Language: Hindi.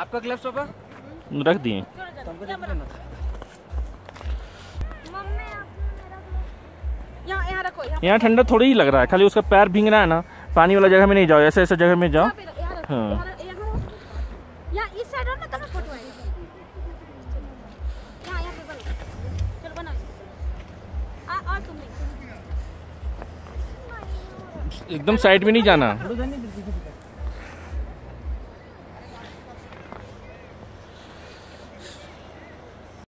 आपका ग्लव्स पापा? रख दिए। यहाँ ठंडा थोड़ी ही लग रहा है खाली उसका पैर भींग रहा है ना पानी वाला जगह में नहीं जाओ ऐसे ऐसे जगह में जाओ। हाँ। एकदम साइड में नहीं जाना।